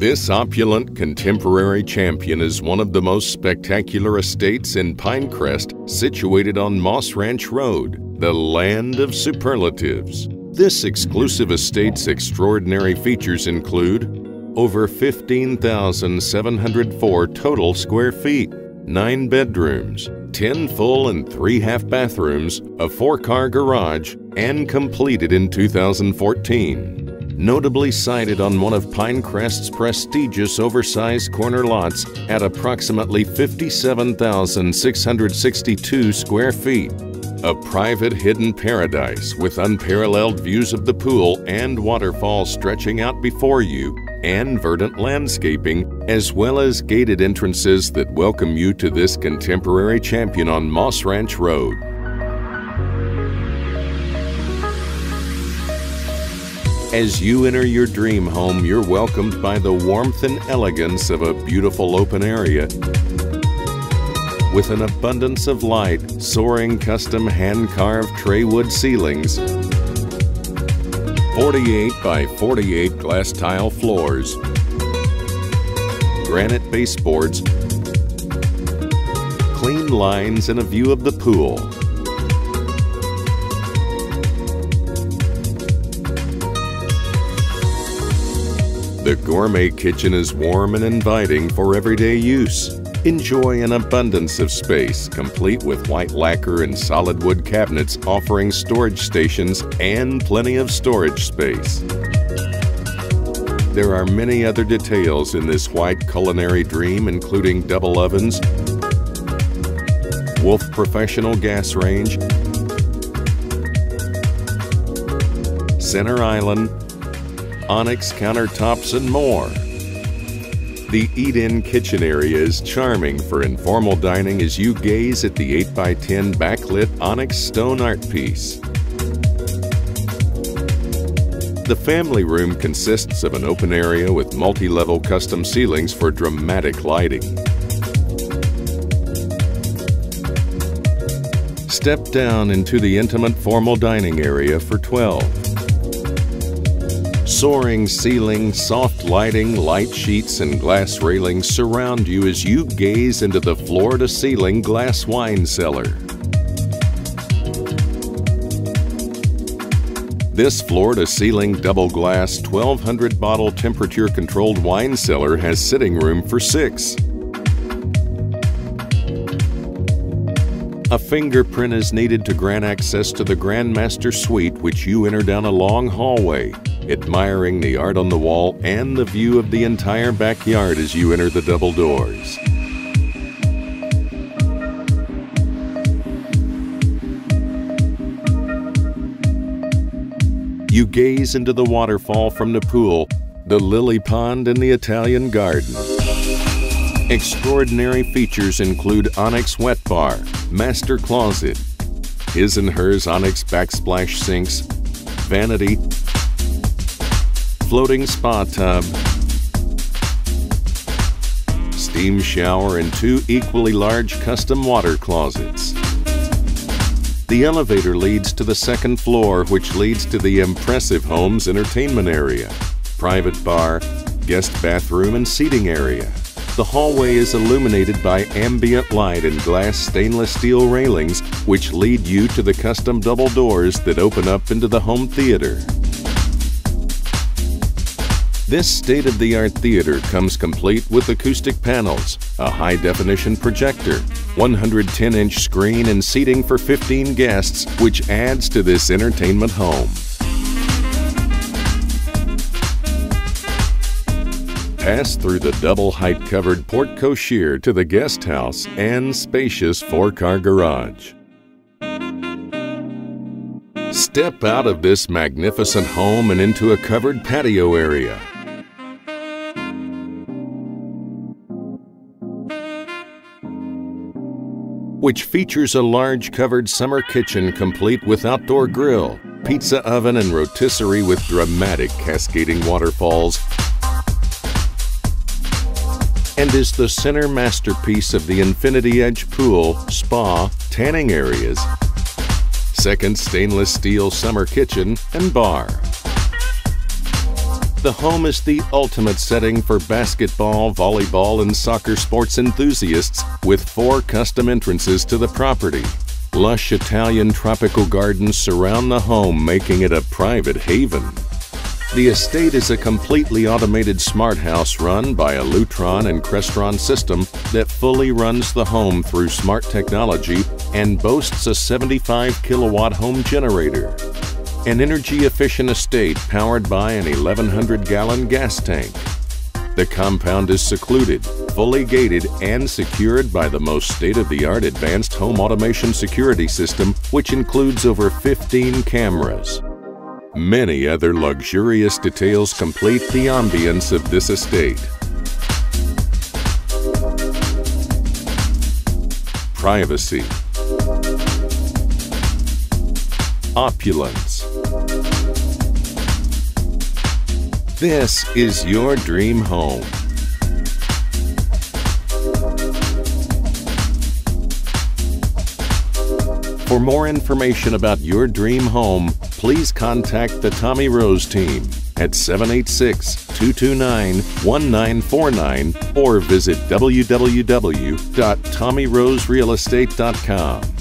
This opulent contemporary champion is one of the most spectacular estates in Pinecrest, situated on Moss Ranch Road, the land of superlatives. This exclusive estate's extraordinary features include over 15,704 total square feet, 9 bedrooms, 10 full and 3 half bathrooms, a 4-car garage, and completed in 2014 notably sited on one of Pinecrest's prestigious oversized corner lots at approximately 57,662 square feet. A private hidden paradise with unparalleled views of the pool and waterfall stretching out before you, and verdant landscaping, as well as gated entrances that welcome you to this contemporary champion on Moss Ranch Road. As you enter your dream home, you're welcomed by the warmth and elegance of a beautiful open area with an abundance of light, soaring custom hand-carved tray wood ceilings, 48 by 48 glass tile floors, granite baseboards, clean lines and a view of the pool. The gourmet kitchen is warm and inviting for everyday use. Enjoy an abundance of space, complete with white lacquer and solid wood cabinets offering storage stations and plenty of storage space. There are many other details in this white culinary dream, including double ovens, Wolf Professional gas range, center island, onyx countertops, and more. The eat-in kitchen area is charming for informal dining as you gaze at the 8x10 backlit onyx stone art piece. The family room consists of an open area with multi-level custom ceilings for dramatic lighting. Step down into the intimate formal dining area for 12 soaring ceiling, soft lighting, light sheets, and glass railings surround you as you gaze into the floor to ceiling glass wine cellar. This floor to ceiling double glass 1200 bottle temperature controlled wine cellar has sitting room for six. A fingerprint is needed to grant access to the Grandmaster Suite, which you enter down a long hallway admiring the art on the wall and the view of the entire backyard as you enter the double doors. You gaze into the waterfall from the pool, the lily pond, and the Italian garden. Extraordinary features include Onyx Wet Bar, Master Closet, his and hers Onyx Backsplash Sinks, Vanity, floating spa tub, steam shower, and two equally large custom water closets. The elevator leads to the second floor, which leads to the impressive home's entertainment area, private bar, guest bathroom, and seating area. The hallway is illuminated by ambient light and glass stainless steel railings, which lead you to the custom double doors that open up into the home theater. This state-of-the-art theater comes complete with acoustic panels, a high-definition projector, 110-inch screen and seating for 15 guests, which adds to this entertainment home. Pass through the double height covered porte cochere to the guest house and spacious four car garage. Step out of this magnificent home and into a covered patio area. which features a large covered summer kitchen complete with outdoor grill, pizza oven, and rotisserie with dramatic cascading waterfalls, and is the center masterpiece of the Infinity Edge pool, spa, tanning areas, second stainless steel summer kitchen, and bar. The home is the ultimate setting for basketball, volleyball, and soccer sports enthusiasts with four custom entrances to the property. Lush Italian tropical gardens surround the home, making it a private haven. The estate is a completely automated smart house run by a Lutron and Crestron system that fully runs the home through smart technology and boasts a 75 kilowatt home generator. An energy efficient estate powered by an 1100 gallon gas tank. The compound is secluded, fully gated, and secured by the most state of the art advanced home automation security system, which includes over 15 cameras. Many other luxurious details complete the ambience of this estate. Privacy. Opulence. This is your dream home. For more information about your dream home, please contact the Tomi Rose team at 786 229 1949 or visit www.tomiroserealestate.com.